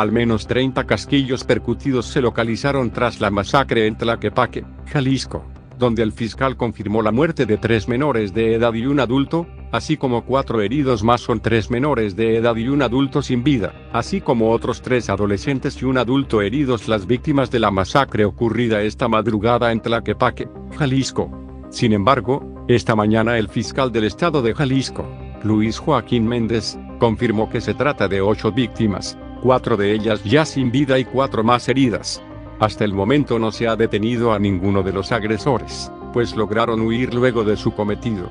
Al menos 30 casquillos percutidos se localizaron tras la masacre en Tlaquepaque, Jalisco, donde el fiscal confirmó la muerte de tres menores de edad y un adulto, así como cuatro heridos más son tres menores de edad y un adulto sin vida, así como otros tres adolescentes y un adulto heridos las víctimas de la masacre ocurrida esta madrugada en Tlaquepaque, Jalisco. Sin embargo, esta mañana el fiscal del estado de Jalisco, Luis Joaquín Méndez, confirmó que se trata de ocho víctimas, cuatro de ellas ya sin vida y cuatro más heridas. Hasta el momento no se ha detenido a ninguno de los agresores, pues lograron huir luego de su cometido.